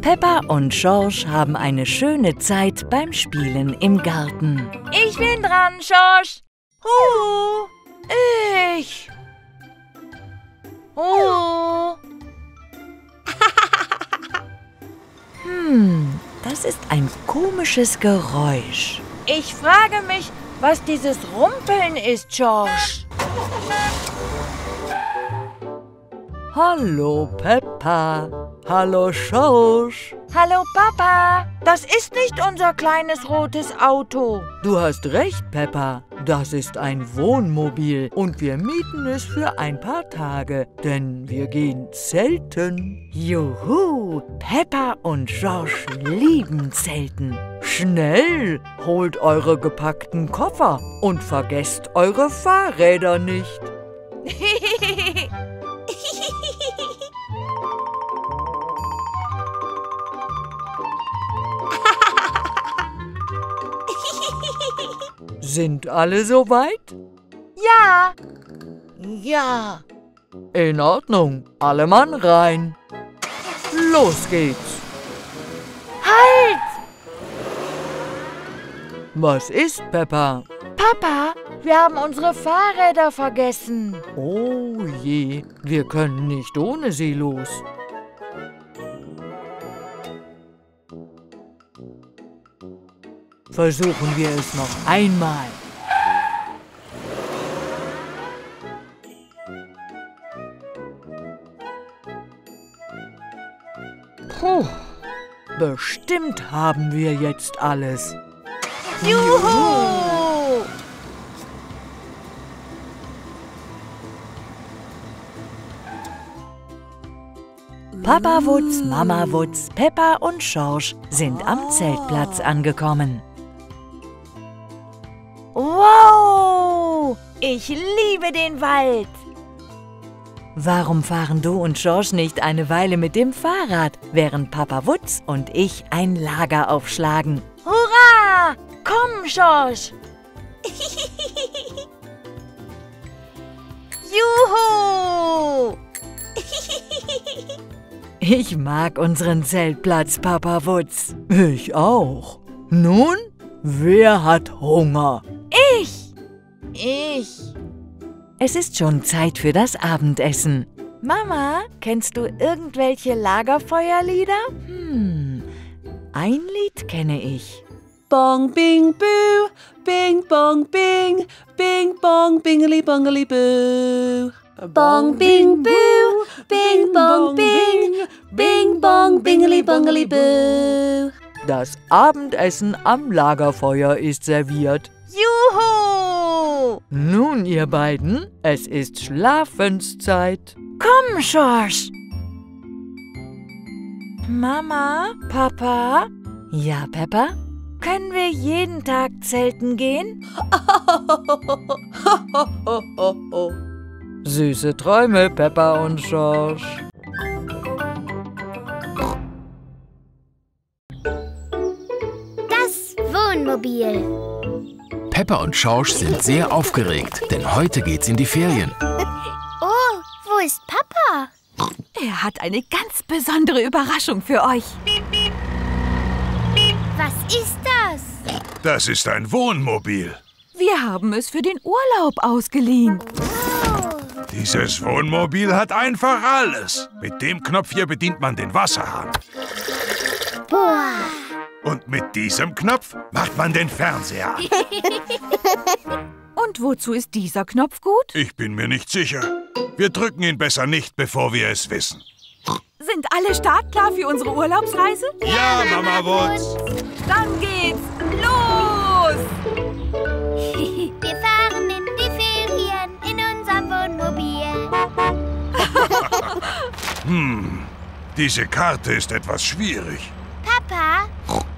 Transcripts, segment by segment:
Peppa und George haben eine schöne Zeit beim Spielen im Garten. Ich bin dran, George. Huh, ich. Huh. Hm, das ist ein komisches Geräusch. Ich frage mich, was dieses Rumpeln ist, George. Hallo, Peppa. Hallo, George. Hallo, Papa. Das ist nicht unser kleines rotes Auto. Du hast recht, Peppa. Das ist ein Wohnmobil und wir mieten es für ein paar Tage, denn wir gehen zelten. Juhu, Peppa und George lieben Zelten. Schnell, holt eure gepackten Koffer und vergesst eure Fahrräder nicht. Sind alle soweit? ja. Ja. In Ordnung, alle Mann rein. Los geht's. Halt! Was ist, Peppa? Papa, wir haben unsere Fahrräder vergessen. Oh je, wir können nicht ohne sie los. Versuchen wir es noch einmal. Puh, bestimmt haben wir jetzt alles. Juhu! Papa Wutz, Mama Wutz, Peppa und George sind am Zeltplatz angekommen. Ich liebe den Wald. Warum fahren du und George nicht eine Weile mit dem Fahrrad, während Papa Wutz und ich ein Lager aufschlagen? Hurra! Komm, George. Juhu! Ich mag unseren Zeltplatz, Papa Wutz. Ich auch. Nun, wer hat Hunger? Ich. Ich. Es ist schon Zeit für das Abendessen. Mama, kennst du irgendwelche Lagerfeuerlieder? Hm, ein Lied kenne ich. Bong bing boo, bing bong bing, bing bong bingeli bongeli boo. Bong bing boo, bing bong bing, bing bong bingeli bongeli boo. Das Abendessen am Lagerfeuer ist serviert. Juhu! Nun, ihr beiden, es ist Schlafenszeit. Komm, George. Mama, Papa, Ja, Peppa? können wir jeden Tag zelten gehen? Süße Träume, Peppa und George. Das Wohnmobil. Peppa und Schorsch sind sehr aufgeregt, denn heute geht's in die Ferien. Oh, wo ist Papa? Er hat eine ganz besondere Überraschung für euch. Was ist das? Das ist ein Wohnmobil. Wir haben es für den Urlaub ausgeliehen. Dieses Wohnmobil hat einfach alles. Mit dem Knopf hier bedient man den Wasserhahn. Boah. Und mit diesem Knopf macht man den Fernseher an. Und wozu ist dieser Knopf gut? Ich bin mir nicht sicher. Wir drücken ihn besser nicht, bevor wir es wissen. Sind alle startklar für unsere Urlaubsreise? Ja, Mama Wutz. Dann geht's los! Wir fahren in die Ferien in unserem Wohnmobil. Hm, diese Karte ist etwas schwierig. Papa,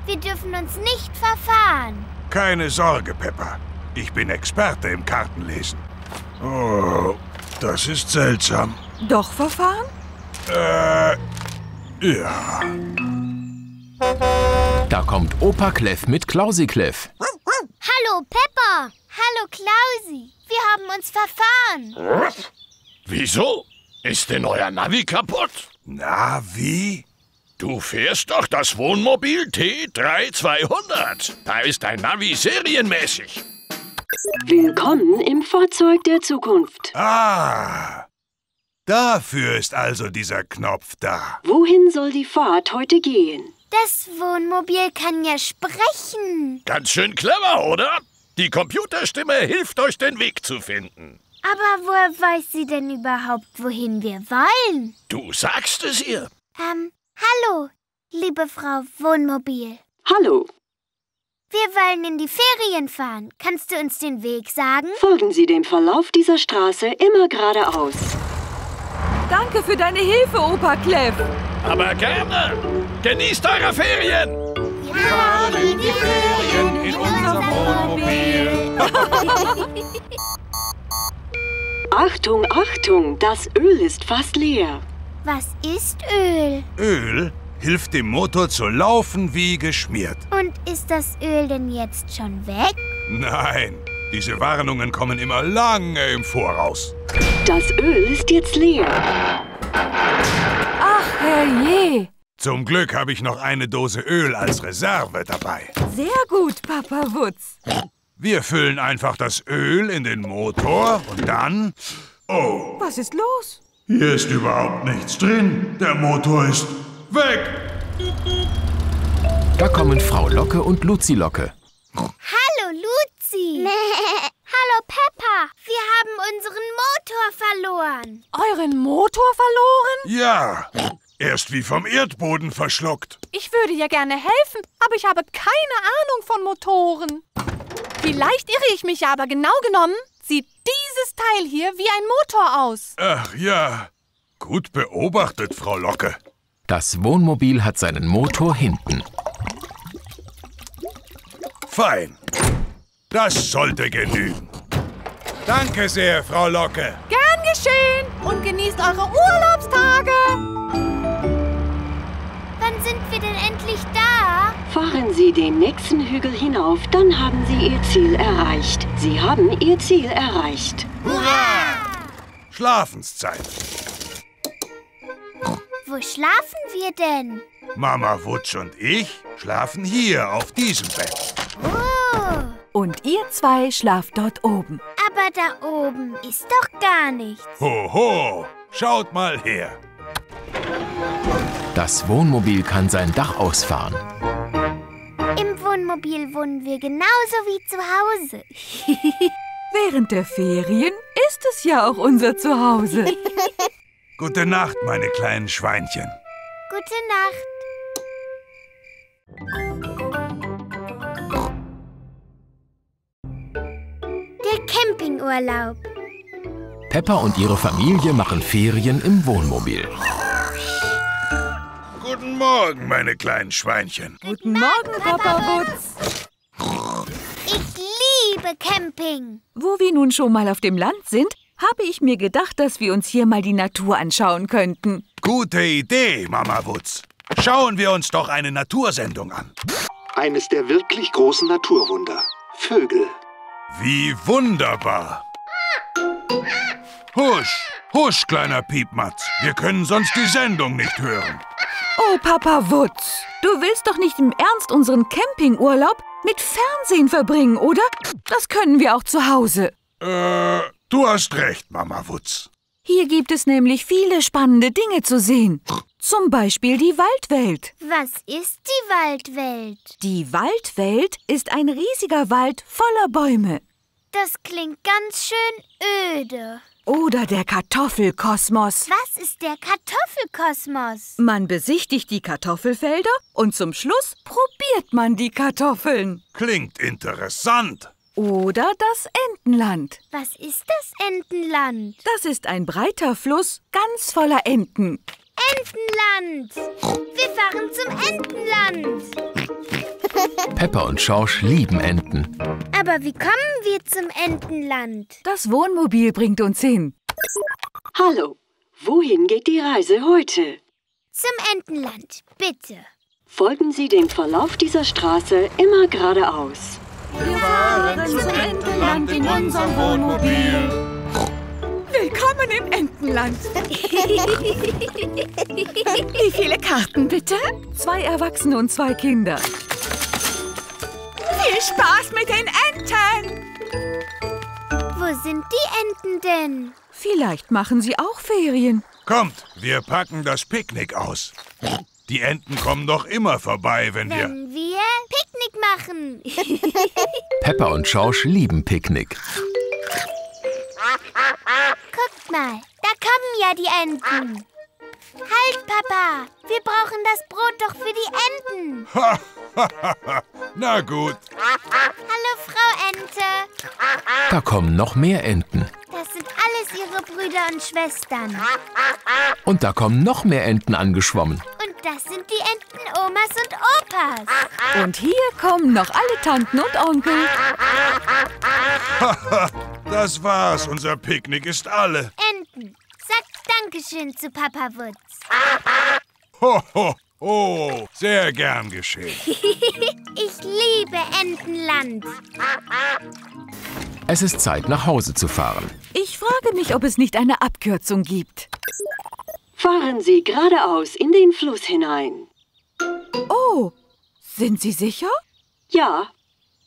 wir dürfen uns nicht verfahren. Keine Sorge, Peppa. Ich bin Experte im Kartenlesen. Oh, das ist seltsam. Doch verfahren? Äh, ja. Da kommt Opa Kleff mit Klausi Kleff. Hallo, Peppa. Hallo, Klausi. Wir haben uns verfahren. Wieso? Ist denn euer Navi kaputt? Na, wie? Du fährst doch das Wohnmobil T3200. Da ist dein Navi serienmäßig. Willkommen im Fahrzeug der Zukunft. Ah, dafür ist also dieser Knopf da. Wohin soll die Fahrt heute gehen? Das Wohnmobil kann ja sprechen. Ganz schön clever, oder? Die Computerstimme hilft euch, den Weg zu finden. Aber woher weiß sie denn überhaupt, wohin wir wollen? Du sagst es ihr. Ähm, hallo, liebe Frau Wohnmobil. Hallo, Wir wollen in die Ferien fahren. Kannst du uns den Weg sagen? folgen Sie dem Verlauf dieser Straße immer geradeaus. Danke für deine Hilfe, Opa Clef. Aber gerne. Genießt eure Ferien. Wir fahren in die Ferien in unserem Wohnmobil. Achtung, Achtung, das Öl ist fast leer. Was ist Öl? Öl hilft dem Motor zu laufen wie geschmiert. Und ist das Öl denn jetzt schon weg? Nein, diese Warnungen kommen immer lange im Voraus. Das Öl ist jetzt leer. Ach, herrje. Zum Glück habe ich noch eine Dose Öl als Reserve dabei. Sehr gut, Papa Wutz. Wir füllen einfach das Öl in den Motor und dann... Oh, Was ist los? Hier ist überhaupt nichts drin. Der Motor ist weg. Da kommen Frau Locke und Luzi Locke. Hallo, Luzi. Hallo, Peppa. Wir haben unseren Motor verloren. Euren Motor verloren? Ja, er ist wie vom Erdboden verschluckt. Ich würde ja gerne helfen, aber ich habe keine Ahnung von Motoren. Vielleicht irre ich mich, aber genau genommen dieses Teil hier wie ein Motor aus. Ach ja, gut beobachtet, Frau Locke. Das Wohnmobil hat seinen Motor hinten. Fein. Das sollte genügen. Danke sehr, Frau Locke. Gern geschehen und genießt eure Urlaubstage. Wann sind wir denn endlich da? Fahren Sie den nächsten Hügel hinauf, dann haben Sie Ihr Ziel erreicht. Sie haben Ihr Ziel erreicht. Schlafenszeit. Wo schlafen wir denn? Mama Wutsch und ich schlafen hier auf diesem Bett. Oh, Und ihr zwei schlaft dort oben. aber da oben ist doch gar nichts. Hoho, schaut mal her. Das Wohnmobil kann sein Dach ausfahren. Wohnmobil wohnen wir genauso wie zu Hause. Während der Ferien ist es ja auch unser Zuhause. Gute Nacht, meine kleinen Schweinchen. Gute Nacht. Der Campingurlaub. Peppa und ihre Familie machen Ferien im Wohnmobil. Guten Morgen, meine kleinen Schweinchen. Guten Morgen, Papa Wutz. Ich liebe Camping. Wo wir nun schon mal auf dem Land sind, habe ich mir gedacht, dass wir uns hier mal die Natur anschauen könnten. Gute Idee, Mama Wutz. Schauen wir uns doch eine Natursendung an. Eines der wirklich großen Naturwunder. Vögel. Wie wunderbar. Husch, husch, kleiner Piepmatz. Wir können sonst die Sendung nicht hören. Oh, Papa Wutz, du willst doch nicht im Ernst unseren Campingurlaub mit Fernsehen verbringen, oder? Das können wir auch zu Hause. Äh, du hast recht, Mama Wutz. Hier gibt es nämlich viele spannende Dinge zu sehen. Zum Beispiel die Waldwelt. Was ist die Waldwelt? Die Waldwelt ist ein riesiger Wald voller Bäume. Das klingt ganz schön öde. Oder der Kartoffelkosmos. Was ist der Kartoffelkosmos? Man besichtigt die Kartoffelfelder und zum Schluss probiert man die Kartoffeln. Klingt interessant. Oder das Entenland. Was ist das Entenland? Das ist ein breiter Fluss ganz voller Enten. Entenland! Wir fahren zum Entenland! Peppa und Schorsch lieben Enten. Aber wie kommen wir zum Entenland? Das Wohnmobil bringt uns hin. Hallo, wohin geht die Reise heute? Zum Entenland, bitte. Folgen Sie dem Verlauf dieser Straße immer geradeaus. Wir fahren zum Entenland in unserem Wohnmobil. Willkommen im Entenland. Wie viele Karten bitte? Zwei Erwachsene und zwei Kinder. Viel Spaß mit den Enten. Wo sind die Enten denn? Vielleicht machen sie auch Ferien. Kommt, wir packen das Picknick aus. Die Enten kommen doch immer vorbei, wenn wir... Wenn wir Picknick machen. Peppa und Schorsch lieben Picknick. Guckt mal, da kommen ja die Enten. Halt, Papa, wir brauchen das Brot doch für die Enten. Na gut. Hallo, Frau Ente. Da kommen noch mehr Enten. Das sind alles Ihre Brüder und Schwestern. Und da kommen noch mehr Enten angeschwommen. Und das sind die Enten Omas und Opas. Und hier kommen noch alle Tanten und Onkel. das war's. Unser Picknick ist alle. Enten, Dankeschön zu Papa Wutz. Ho, ho, ho. Sehr gern geschehen. ich liebe Entenland. Es ist Zeit, nach Hause zu fahren. Ich frage mich, ob es nicht eine Abkürzung gibt. Fahren Sie geradeaus in den Fluss hinein. Oh, sind Sie sicher? Ja,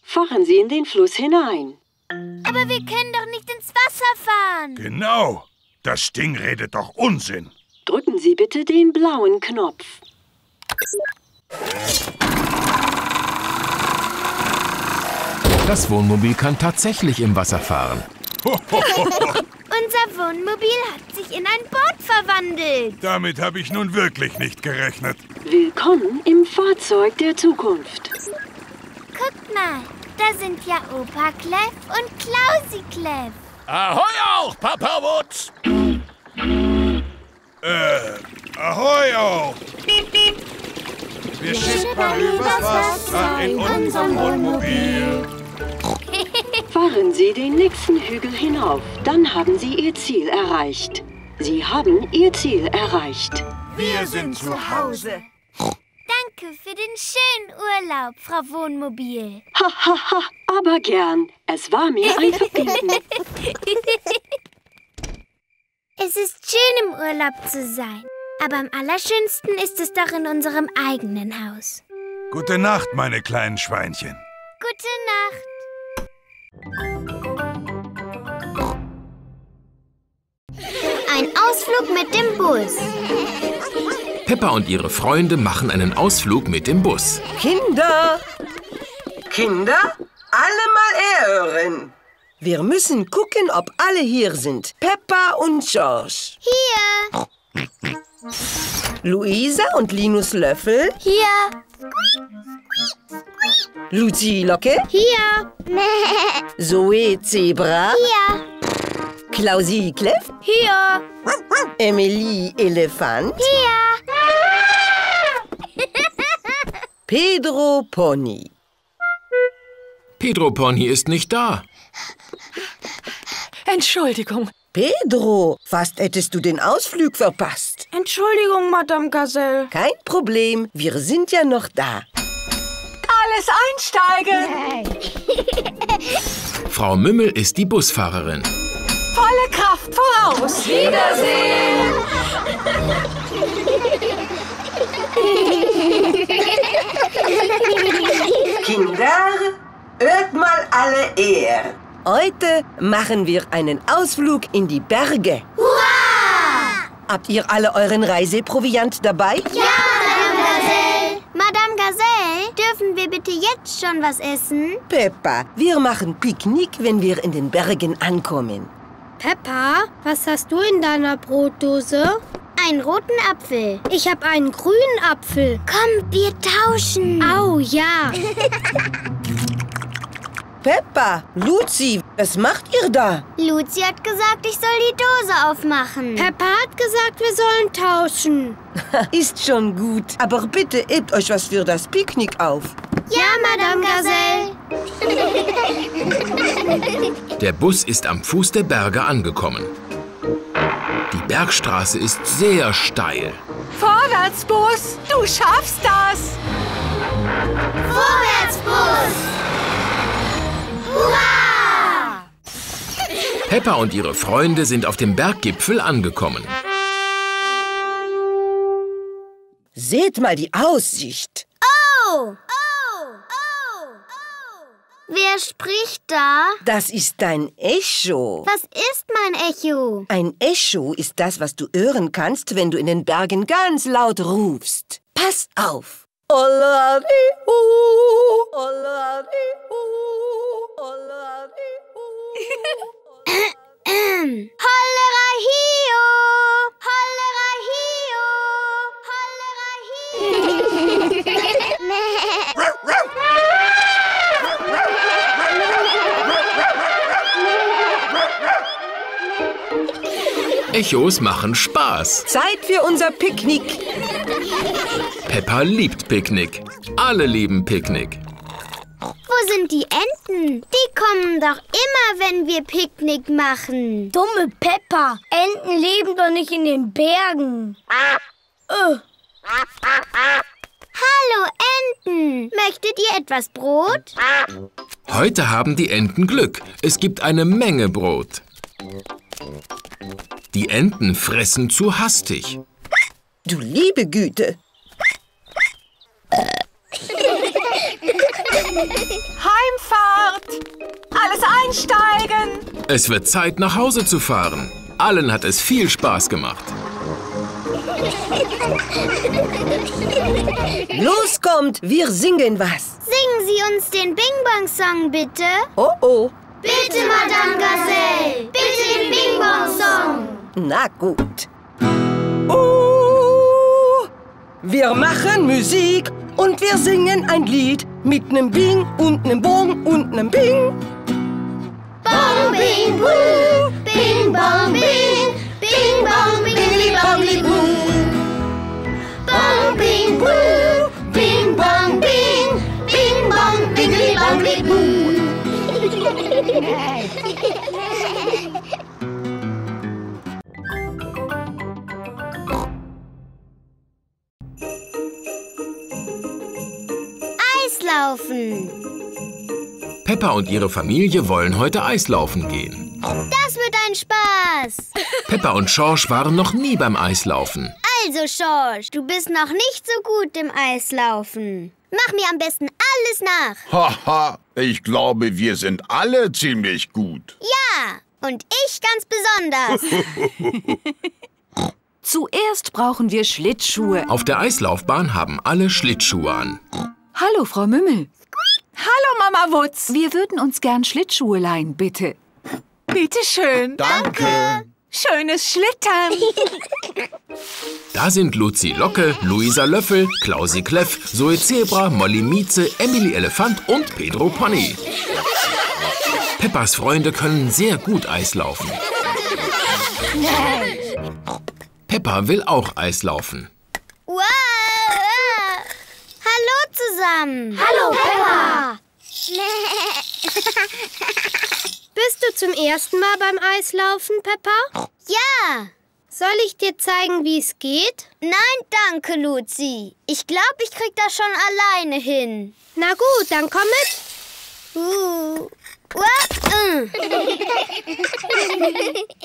fahren Sie in den Fluss hinein. Aber wir können doch nicht ins Wasser fahren. Genau. Das Ding redet doch Unsinn. Drücken Sie bitte den blauen Knopf. Das Wohnmobil kann tatsächlich im Wasser fahren. Unser Wohnmobil hat sich in ein Boot verwandelt. Damit habe ich nun wirklich nicht gerechnet. Willkommen im Fahrzeug der Zukunft. Guckt mal, da sind ja Opa Kleff und Klausi Kleff. Ahoi auch, Papa Wutz. Äh, ahoi auch. Wir schippern übers Wasser in unserem Wohnmobil. Fahren Sie den nächsten Hügel hinauf, dann haben Sie Ihr Ziel erreicht. Sie haben Ihr Ziel erreicht. Wir sind zu Hause. Danke für den schönen Urlaub, Frau Wohnmobil. Ha, ha, ha, aber gern. Es war mir ein Vergnügen. es ist schön, im Urlaub zu sein. Aber am allerschönsten ist es doch in unserem eigenen Haus. Gute Nacht, meine kleinen Schweinchen. Gute Nacht. Ein Ausflug mit dem Bus. Peppa und ihre Freunde machen einen Ausflug mit dem Bus. Kinder! Kinder, alle mal herhören. Wir müssen gucken, ob alle hier sind. Peppa und George. Hier. Luisa und Linus Löffel. Hier. Luzi Locke. Hier. Zoe Zebra. Hier. Klausi Kleff. Hier. Emily Elefant. Hier. Pedro Pony. Pedro Pony ist nicht da. Entschuldigung. Pedro, fast hättest du den Ausflug verpasst. Entschuldigung, Madame Gazelle. Kein Problem, wir sind ja noch da. Alles einsteigen! Frau Mümmel ist die Busfahrerin. Volle Kraft voraus! Wiedersehen! Kinder, hört mal alle her. Heute machen wir einen Ausflug in die Berge. Hurra! Habt ihr alle euren Reiseproviant dabei? Ja, Madame Gazelle. Madame Gazelle, dürfen wir bitte jetzt schon was essen? Peppa, wir machen Picknick, wenn wir in den Bergen ankommen. Peppa, was hast du in deiner Brotdose? Einen roten Apfel. Ich habe einen grünen Apfel. Komm, wir tauschen. Au, ja. Peppa, Luzi, was macht ihr da? Luzi hat gesagt, ich soll die Dose aufmachen. Peppa hat gesagt, wir sollen tauschen. Ist schon gut. Aber bitte hebt euch was für das Picknick auf. Ja, Madame Gazelle. Der Bus ist am Fuß der Berge angekommen. Die Bergstraße ist sehr steil. Vorwärts, Bus! Du schaffst das! Vorwärts, Bus! Hurra! Peppa und ihre Freunde sind auf dem Berggipfel angekommen. Seht mal die Aussicht. Oh! Wer spricht da? Das ist dein Echo. Was ist mein Echo? Ein Echo ist das, was du hören kannst, wenn du in den Bergen ganz laut rufst. Pass auf. Echos machen Spaß. Zeit für unser Picknick. Peppa liebt Picknick. Alle lieben Picknick. Wo sind die Enten? Die kommen doch immer, wenn wir Picknick machen. Dumme Peppa. Enten leben doch nicht in den Bergen. Äh. Hallo Enten. Möchtet ihr etwas Brot? Heute haben die Enten Glück. Es gibt eine Menge Brot. Die Enten fressen zu hastig. Du liebe Güte. Heimfahrt! Alles einsteigen! Es wird Zeit, nach Hause zu fahren. Allen hat es viel Spaß gemacht. Los kommt, wir singen was. Singen Sie uns den Bing Bong Song bitte. Oh oh. Bitte, Madame Gazelle. Bitte den Bing Bong Song. Na gut. Wir machen Musik und wir singen ein Lied mit nem Bing und nem Bong und nem Bing. Bong, bing, boo. Bing, bong, bing. Bing, bong, bingeli, bongli, boo. Bong, bing, boo. Bing, bong, bing. Bing, bong, bingeli, bongli, boo. Eislaufen. Peppa und ihre Familie wollen heute Eislaufen gehen. Das wird ein Spaß. Peppa und Schorsch waren noch nie beim Eislaufen. Also, Schorsch, du bist noch nicht so gut im Eislaufen. Mach mir am besten alles nach. Haha, ich glaube, wir sind alle ziemlich gut. Ja, und ich ganz besonders. Zuerst brauchen wir Schlittschuhe. Auf der Eislaufbahn haben alle Schlittschuhe an. Hallo, Frau Mümmel. Hallo, Mama Wutz. Wir würden uns gern Schlittschuhe leihen, bitte. Bitte schön. Danke. Schönes Schlittern. Da sind Luzi Locke, Luisa Löffel, Klausi Kleff, Zoe Zebra, Molly Mieze, Emily Elefant und Pedro Pony. Peppas Freunde können sehr gut Eislaufen. Peppa will auch Eislaufen. Wow. Hallo zusammen. Hallo, Peppa. Bist du zum ersten Mal beim Eislaufen, Peppa? Ja. Soll ich dir zeigen, wie es geht? Nein, danke, Luzi. Ich glaube, ich krieg das schon alleine hin. Na gut, dann komm mit. Uh.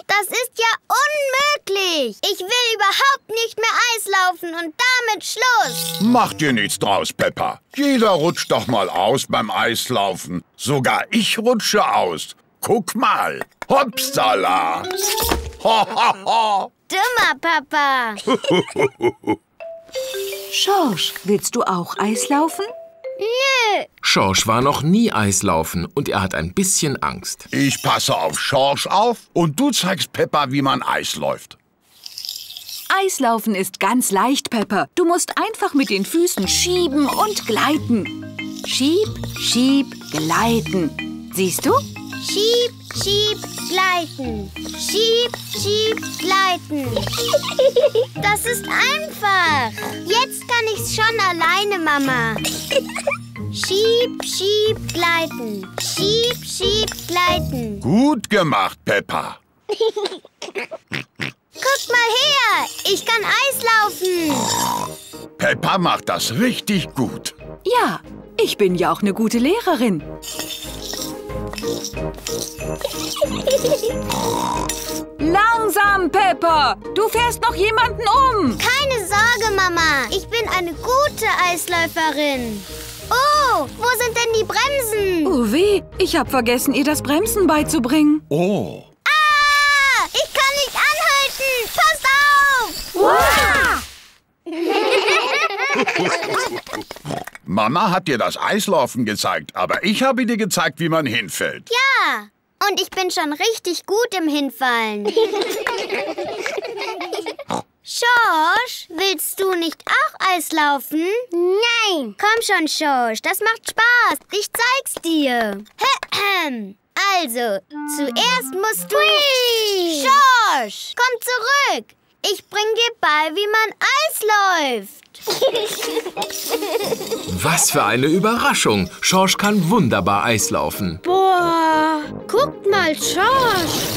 Das ist ja unmöglich. Ich will überhaupt nicht mehr Eislaufen und damit Schluss. Mach dir nichts draus, Peppa. Jeder rutscht doch mal aus beim Eislaufen. Sogar ich rutsche aus. Guck mal. Hopsala. Ho, ho, ho. Dummer Papa. Schorsch, willst du auch Eislaufen? Nö. Schorsch war noch nie Eislaufen und er hat ein bisschen Angst. Ich passe auf Schorsch auf und du zeigst Peppa, wie man Eis läuft. Eislaufen ist ganz leicht, Pepper. Du musst einfach mit den Füßen schieben und gleiten. Schieb, schieb, gleiten. Siehst du? Schieb, schieb, gleiten. Schieb, schieb, gleiten. Das ist einfach. Jetzt kann ich's schon alleine, Mama. Schieb, schieb, gleiten. Schieb, schieb, gleiten. Gut gemacht, Peppa. Guck mal her, ich kann Eislaufen. Peppa macht das richtig gut. Ja, ich bin ja auch eine gute Lehrerin. Langsam, Pepper! Du fährst noch jemanden um! Keine Sorge, Mama. Ich bin eine gute Eisläuferin. Oh, wo sind denn die Bremsen? Oh weh, ich hab vergessen, ihr das Bremsen beizubringen. Oh. Ah, ich kann nicht anhalten. Passt auf! Mama hat dir das Eislaufen gezeigt, aber ich habe dir gezeigt, wie man hinfällt. ja, und ich bin schon richtig gut im Hinfallen. Schorsch, willst du nicht auch Eislaufen? Nein. Komm schon, Schorsch, das macht Spaß. Ich zeig's dir. Also, zuerst musst du... Schorsch, komm zurück. Ich bring dir bei, wie man Eis läuft. Was für eine Überraschung. Schorsch kann wunderbar Eislaufen. Boah, guckt mal, Schorsch.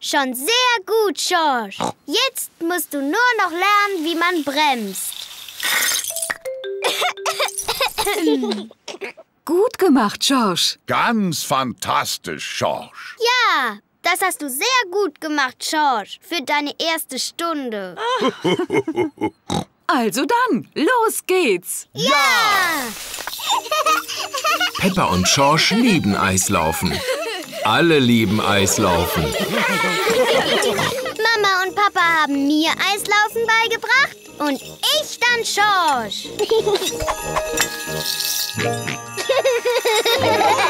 Schon sehr gut, Schorsch. Jetzt musst du nur noch lernen, wie man bremst. Gut gemacht, Schorsch. Ganz fantastisch, Schorsch. Ja, das hast du sehr gut gemacht, Schorsch, für deine erste Stunde. Also dann, los geht's. Ja! Peppa und Schorsch lieben Eislaufen. Alle lieben Eislaufen. Mama und Papa haben mir Eislaufen beigebracht und ich dann Schorsch.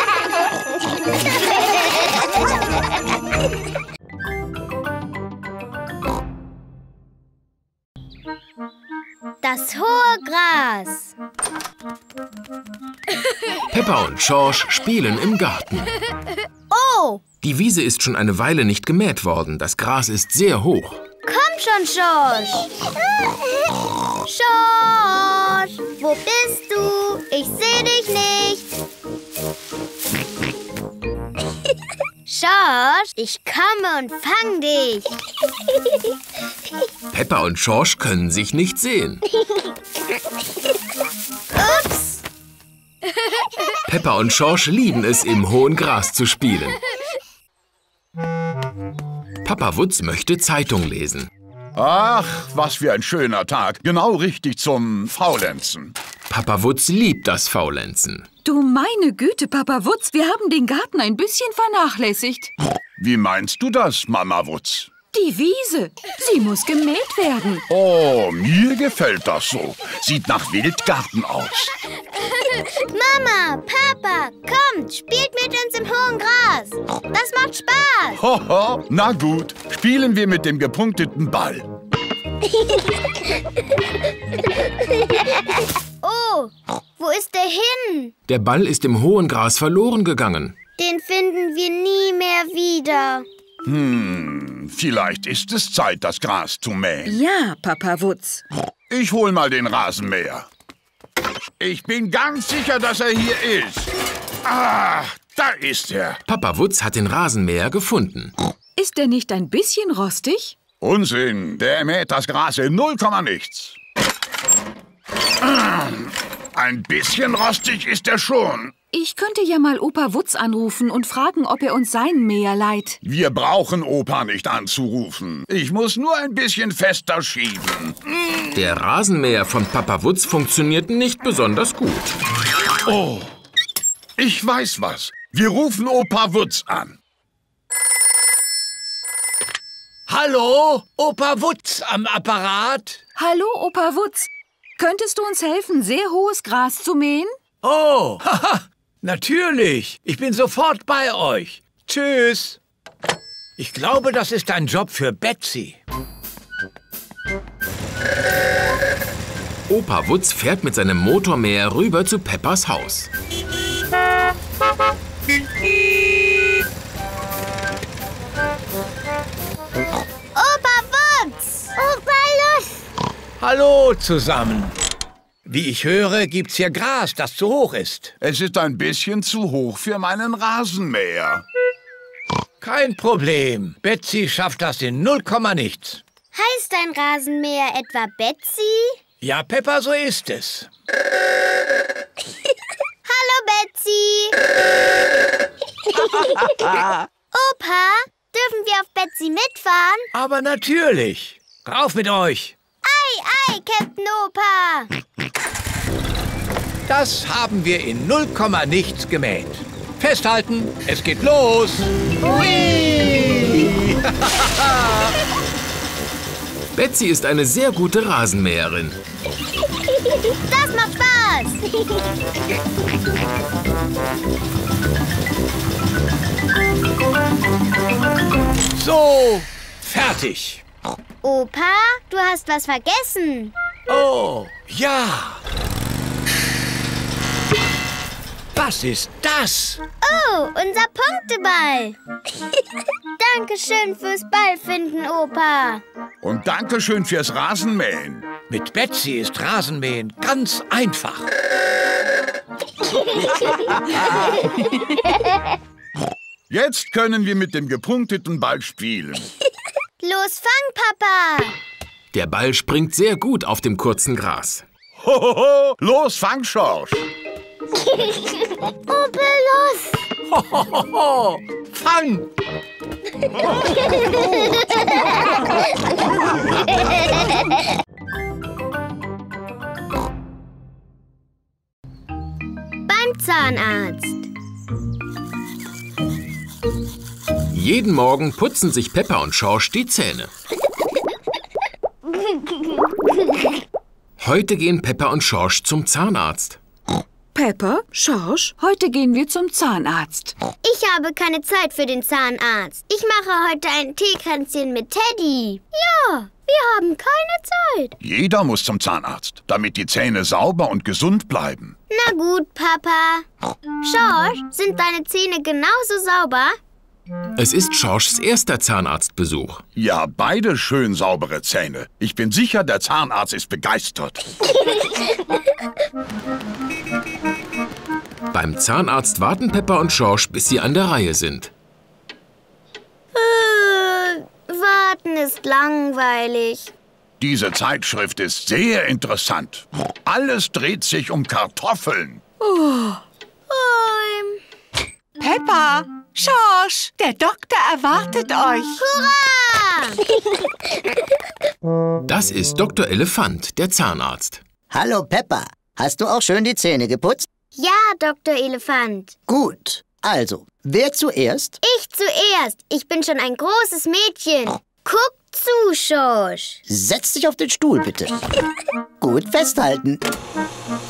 Das hohe Gras. Peppa und Schorsch spielen im Garten. Oh, Die Wiese ist schon eine Weile nicht gemäht worden. Das Gras ist sehr hoch. komm schon, Schorsch. Schorsch, wo bist du? Ich sehe dich nicht. Schorsch, ich komme und fang dich. Peppa und Schorsch können sich nicht sehen. Ups. Peppa und Schorsch lieben es, im hohen Gras zu spielen. Papa Wutz möchte Zeitung lesen. Ach, was für ein schöner Tag. Genau richtig zum Faulenzen. Papa Wutz liebt das Faulenzen. Du meine Güte, Papa Wutz, wir haben den Garten ein bisschen vernachlässigt. Wie meinst du das, Mama Wutz? Die Wiese, sie muss gemäht werden. Oh, mir gefällt das so. Sieht nach Wildgarten aus. Mama, Papa, kommt, spielt mit uns im hohen Gras. Das macht Spaß. Hoho, na gut. Spielen wir mit dem gepunkteten Ball. Oh, wo ist der hin? Der Ball ist im hohen Gras verloren gegangen. Den finden wir nie mehr wieder. Hm, vielleicht ist es Zeit, das Gras zu mähen. Ja, Papa Wutz. Ich hol mal den Rasenmäher. Ich bin ganz sicher, dass er hier ist. Ah, da ist er. Papa Wutz hat den Rasenmäher gefunden. Ist der nicht ein bisschen rostig? Unsinn, der mäht das Gras in null Komma nichts. Ah, Ein bisschen rostig ist er schon. Ich könnte ja mal Opa Wutz anrufen und fragen, ob er uns seinen Mäher leiht. Wir brauchen Opa nicht anzurufen. Ich muss nur ein bisschen fester schieben. Der Rasenmäher von Papa Wutz funktioniert nicht besonders gut. Oh, ich weiß was. Wir rufen Opa Wutz an. Hallo, Opa Wutz am Apparat. Hallo, Opa Wutz. Könntest du uns helfen, sehr hohes Gras zu mähen? Oh, haha, natürlich. Ich bin sofort bei euch. Tschüss. Ich glaube, das ist ein Job für Betsy. Opa Wutz fährt mit seinem Motormäher rüber zu Peppas Haus. Opa Wutz! Opa Lust! Hallo zusammen. Wie ich höre, gibt's hier Gras, das zu hoch ist. Es ist ein bisschen zu hoch für meinen Rasenmäher. Kein Problem. Betsy schafft das in null Komma nichts. Heißt dein Rasenmäher etwa Betsy? Ja, Peppa, so ist es. Hallo, Betsy. Opa, dürfen wir auf Betsy mitfahren? Aber natürlich. Rauf mit euch. Ei, ei, Captain Opa. Das haben wir in 0, nichts gemäht. Festhalten, es geht los. Hui! Betsy ist eine sehr gute Rasenmäherin. Das macht Spaß. So, fertig. Opa, du hast was vergessen. Oh, ja. Was ist das? Oh, unser Punkteball. Dankeschön fürs Ballfinden, Opa. Und Dankeschön fürs Rasenmähen. Mit Betsy ist Rasenmähen ganz einfach. Jetzt können wir mit dem gepunkteten Ball spielen. Los, fang, Papa. Der Ball springt sehr gut auf dem kurzen Gras. Hohoho, los, fang, Schorsch. Opa, los. Hohoho, fang! Beim Zahnarzt. Jeden Morgen putzen sich Peppa und Schorsch die Zähne. Heute gehen Peppa und Schorsch zum Zahnarzt. Pepper, Schorsch, heute gehen wir zum Zahnarzt. Ich habe keine Zeit für den Zahnarzt. Ich mache heute ein Teekränzchen mit Teddy. Ja, wir haben keine Zeit. Jeder muss zum Zahnarzt, damit die Zähne sauber und gesund bleiben. Na gut, Papa. George, sind deine Zähne genauso sauber? Es ist Schorschs erster Zahnarztbesuch. Ja, beide schön saubere Zähne. Ich bin sicher, der Zahnarzt ist begeistert. Beim Zahnarzt warten Peppa und Schorsch, bis sie an der Reihe sind. Äh, warten ist langweilig. Diese Zeitschrift ist sehr interessant. Alles dreht sich um Kartoffeln. Oh. Peppa, Schorsch, der Doktor erwartet euch. Hurra! Das ist Dr. Elefant, der Zahnarzt. Hallo Peppa, hast du auch schön die Zähne geputzt? Ja, Dr. Elefant. Gut. Also, wer zuerst? Ich zuerst. Ich bin schon ein großes Mädchen. Guck zu, Schorsch. Setz dich auf den Stuhl, bitte. Gut festhalten.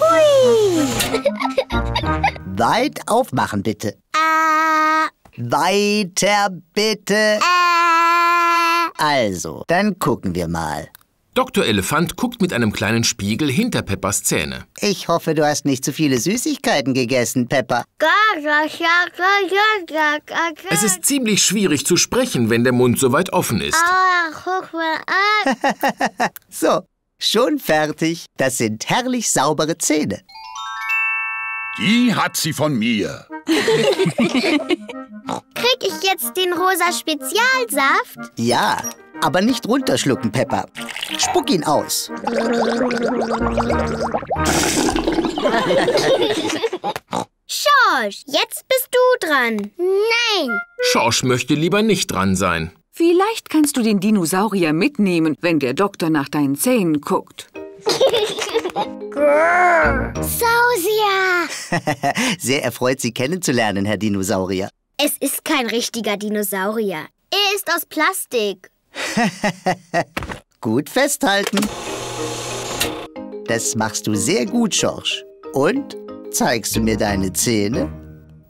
Hui. Weit aufmachen, bitte. Ah. Weiter, bitte. Ah. Also, dann gucken wir mal. Dr. Elefant guckt mit einem kleinen Spiegel hinter Peppas Zähne. Ich hoffe, du hast nicht zu viele Süßigkeiten gegessen, Peppa. Es ist ziemlich schwierig zu sprechen, wenn der Mund so weit offen ist. Ah, guck mal an. So, schon fertig. Das sind herrlich saubere Zähne. Die hat sie von mir. Krieg ich jetzt den rosa Spezialsaft? Ja, aber nicht runterschlucken, Peppa. Spuck ihn aus. Schorsch, jetzt bist du dran. Nein. Schorsch möchte lieber nicht dran sein. Vielleicht kannst du den Dinosaurier mitnehmen, wenn der Doktor nach deinen Zähnen guckt. Sausia. Sehr erfreut, Sie kennenzulernen, Herr Dinosaurier. Es ist kein richtiger Dinosaurier. Er ist aus Plastik. Gut festhalten. Das machst du sehr gut, Schorsch. Und? Zeigst du mir deine Zähne?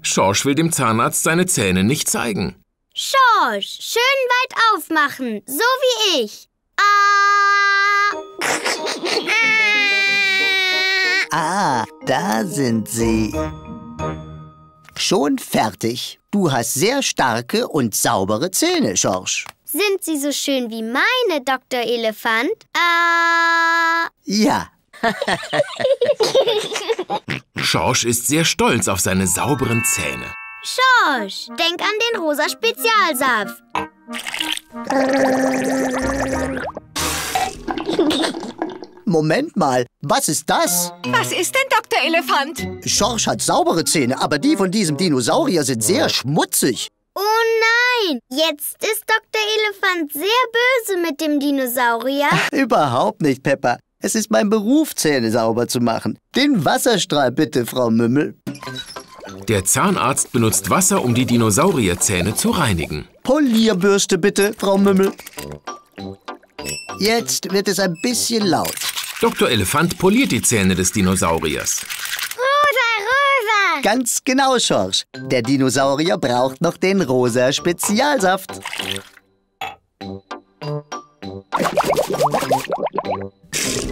Schorsch will dem Zahnarzt seine Zähne nicht zeigen. Schorsch, schön weit aufmachen, so wie ich. Ah, da sind sie. Schon fertig. Du hast sehr starke und saubere Zähne, Schorsch. Sind sie so schön wie meine, Dr. Elefant? Ah. Ja. Schorsch ist sehr stolz auf seine sauberen Zähne. Schorsch, denk an den rosa Spezialsaft. Moment mal, was ist das? Was ist denn, Dr. Elefant? Schorsch hat saubere Zähne, aber die von diesem Dinosaurier sind sehr schmutzig. Oh nein, jetzt ist Dr. Elefant sehr böse mit dem Dinosaurier. Überhaupt nicht, Peppa. Es ist mein Beruf, Zähne sauber zu machen. Den Wasserstrahl bitte, Frau Mümmel. Der Zahnarzt benutzt Wasser, um die Dinosaurierzähne zu reinigen. Polierbürste bitte, Frau Mümmel. Jetzt wird es ein bisschen laut. Dr. Elefant poliert die Zähne des Dinosauriers. Rosa, rosa. Ganz genau, Schorsch. Der Dinosaurier braucht noch den rosa Spezialsaft.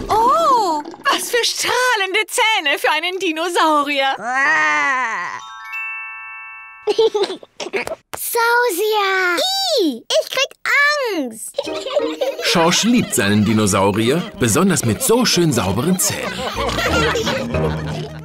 Oh, was für strahlende Zähne für einen Dinosaurier. Sausia. I, ich krieg Angst. Schorsch liebt seinen Dinosaurier, besonders mit so schön sauberen Zähnen.